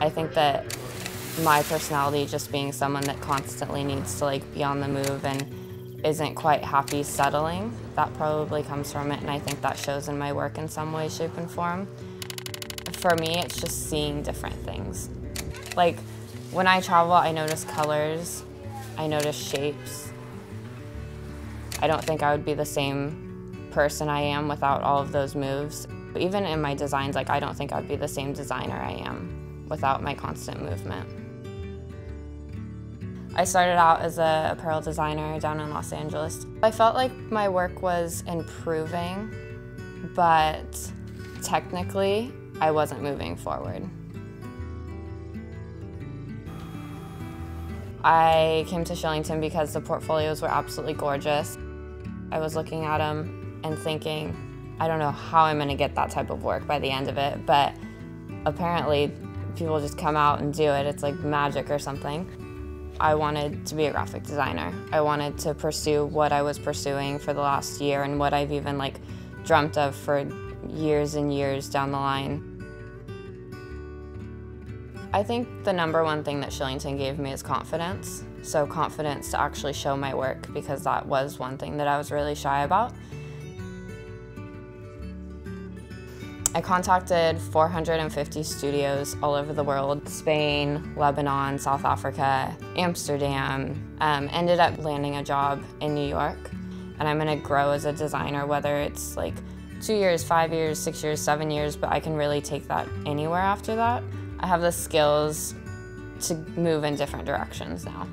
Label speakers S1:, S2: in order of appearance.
S1: I think that my personality just being someone that constantly needs to like be on the move and isn't quite happy settling, that probably comes from it and I think that shows in my work in some way, shape and form. For me, it's just seeing different things. Like when I travel, I notice colors, I notice shapes. I don't think I would be the same person I am without all of those moves. Even in my designs, like I don't think I'd be the same designer I am without my constant movement. I started out as a apparel designer down in Los Angeles. I felt like my work was improving, but technically I wasn't moving forward. I came to Shillington because the portfolios were absolutely gorgeous. I was looking at them and thinking, I don't know how I'm gonna get that type of work by the end of it, but apparently people just come out and do it. It's like magic or something. I wanted to be a graphic designer. I wanted to pursue what I was pursuing for the last year and what I've even like dreamt of for years and years down the line. I think the number one thing that Shillington gave me is confidence. So confidence to actually show my work because that was one thing that I was really shy about. I contacted 450 studios all over the world, Spain, Lebanon, South Africa, Amsterdam, um, ended up landing a job in New York. And I'm gonna grow as a designer, whether it's like two years, five years, six years, seven years, but I can really take that anywhere after that. I have the skills to move in different directions now.